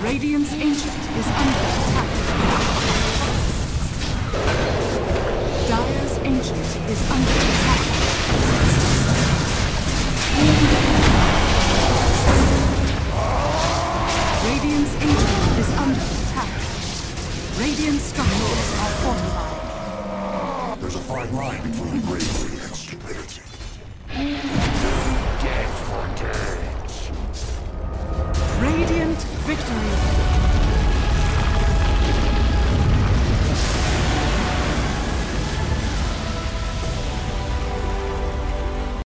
Radiant's Ancient is under attack. Dire's Ancient is under attack. Radiant's Ancient is under attack. Radiant structures are fortified. There's a fine line between bravery and stupidity. Death for dirt. Radiant victory.